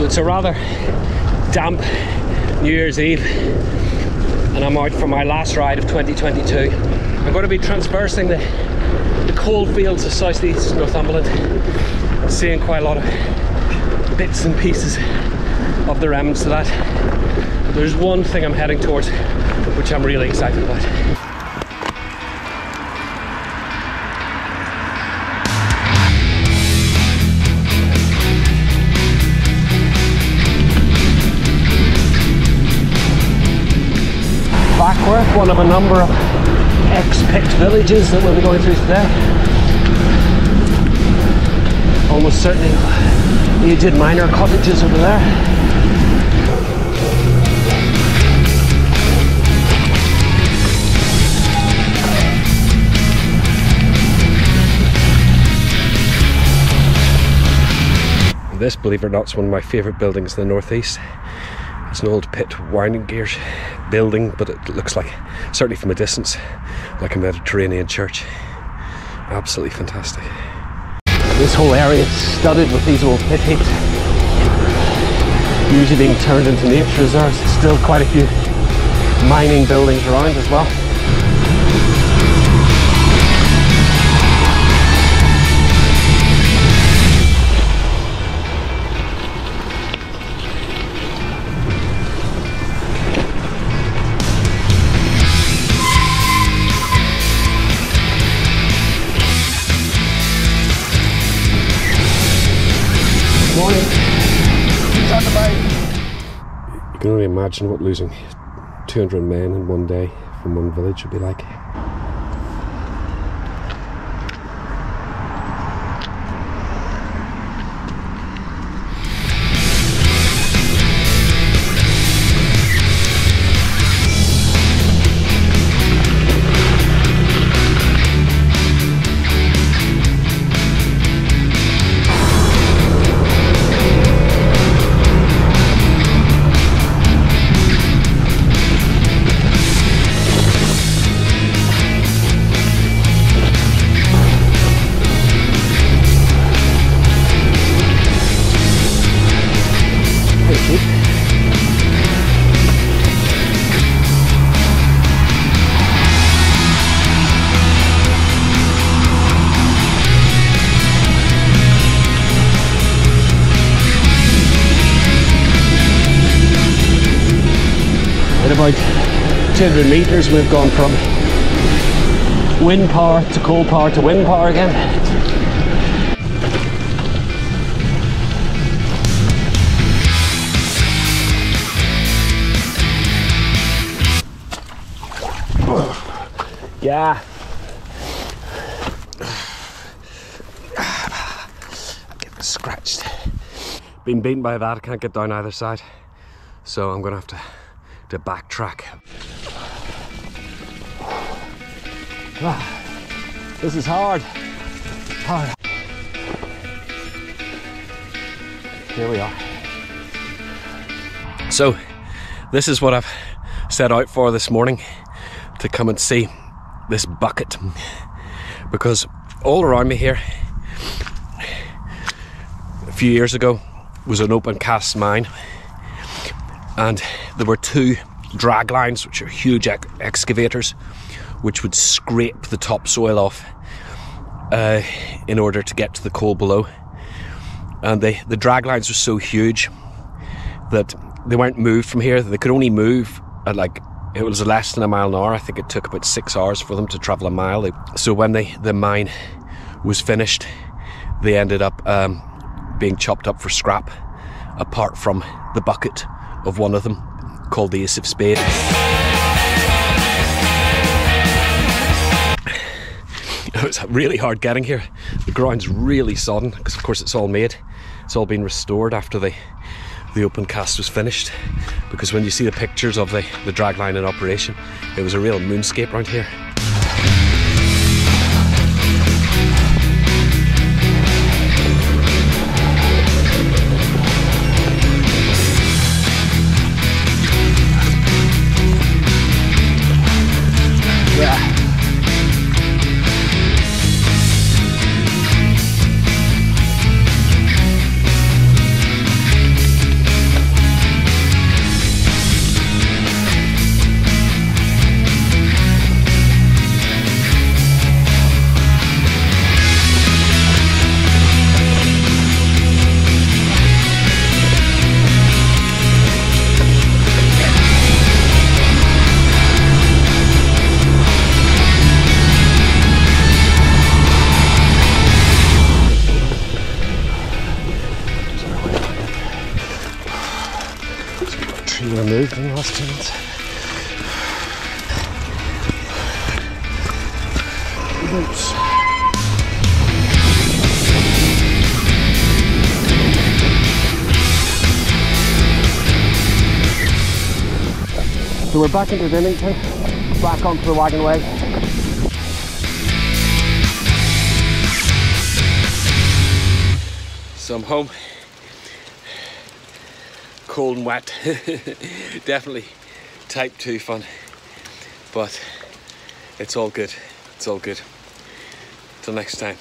So it's a rather damp New Year's Eve and I'm out for my last ride of 2022. I'm going to be transversing the, the coalfields of southeast Northumberland, seeing quite a lot of bits and pieces of the remnants of that. There's one thing I'm heading towards which I'm really excited about. Backworth, one of a number of ex-pit villages that we'll be going through today. Almost certainly aged miner cottages over there. This, believe it or not, is one of my favourite buildings in the northeast. It's an old pit winding gears building, but it looks like, certainly from a distance, like a Mediterranean church. Absolutely fantastic. This whole area is studded with these old pit heaps. Usually being turned into nature reserves. Still quite a few mining buildings around as well. You can only imagine what losing 200 men in one day from one village would be like. In about 200 metres we've gone from wind power to coal power to wind power again. Yeah. I'm Getting scratched. Been beaten by that, I can't get down either side. So I'm gonna have to to backtrack. Ah, this is hard. Hard. Here we are. So, this is what I've set out for this morning to come and see this bucket because all around me here a few years ago was an open cast mine and there were two drag lines, which are huge ex- excavators, which would scrape the topsoil off uh, in order to get to the coal below. And they, the drag lines were so huge that they weren't moved from here. They could only move at like it was less than a mile an hour. I think it took about six hours for them to travel a mile. So when they, the mine was finished, they ended up um, being chopped up for scrap, apart from the bucket of one of them called the Ace of Spades. It was really hard getting here. The ground's really sodden because, of course, it's all made. It's all been restored after the the open cast was finished. Because when you see the pictures of the, the dragline in operation, it was a real moonscape around here. In the last two. Boots. So we're back into Dinnington, back onto the wagon way. So I'm home. Cold and wet. Definitely type 2 fun. But it's all good. It's all good. Till next time.